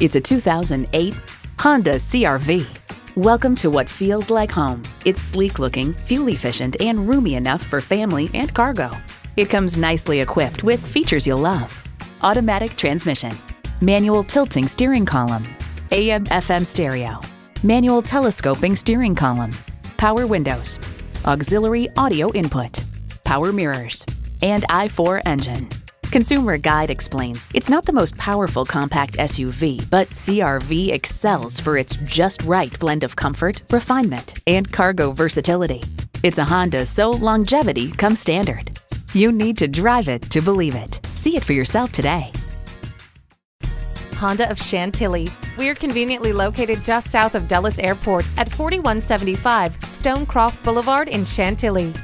It's a 2008 Honda CRV. Welcome to what feels like home. It's sleek looking, fuel efficient, and roomy enough for family and cargo. It comes nicely equipped with features you'll love automatic transmission, manual tilting steering column, AM FM stereo, manual telescoping steering column, power windows, auxiliary audio input, power mirrors, and i4 engine. Consumer Guide explains it's not the most powerful compact SUV, but CRV excels for its just right blend of comfort, refinement, and cargo versatility. It's a Honda, so longevity comes standard. You need to drive it to believe it. See it for yourself today. Honda of Chantilly. We're conveniently located just south of Dulles Airport at 4175 Stonecroft Boulevard in Chantilly.